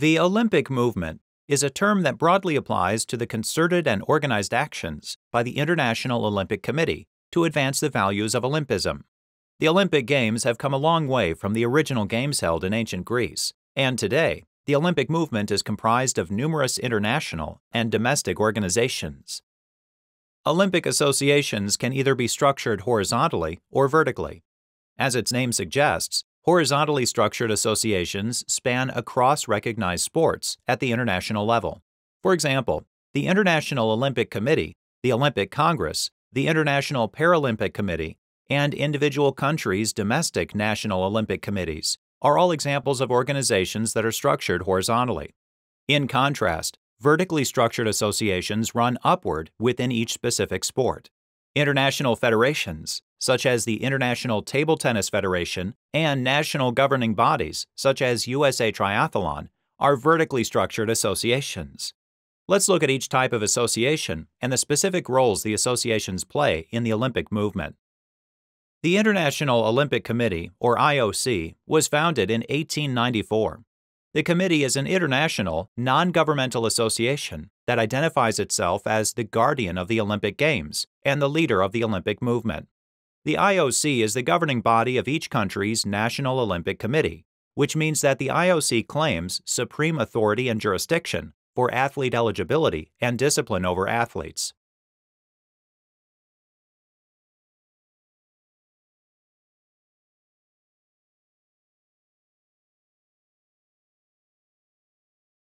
The Olympic movement is a term that broadly applies to the concerted and organized actions by the International Olympic Committee to advance the values of Olympism. The Olympic Games have come a long way from the original games held in ancient Greece, and today, the Olympic movement is comprised of numerous international and domestic organizations. Olympic associations can either be structured horizontally or vertically. As its name suggests, horizontally structured associations span across recognized sports at the international level. For example, the International Olympic Committee, the Olympic Congress, the International Paralympic Committee, and individual countries' domestic national Olympic committees are all examples of organizations that are structured horizontally. In contrast, vertically structured associations run upward within each specific sport. International federations, such as the International Table Tennis Federation, and national governing bodies, such as USA Triathlon, are vertically structured associations. Let's look at each type of association and the specific roles the associations play in the Olympic movement. The International Olympic Committee, or IOC, was founded in 1894. The committee is an international, non governmental association that identifies itself as the guardian of the Olympic Games and the leader of the Olympic movement. The IOC is the governing body of each country's National Olympic Committee, which means that the IOC claims supreme authority and jurisdiction for athlete eligibility and discipline over athletes.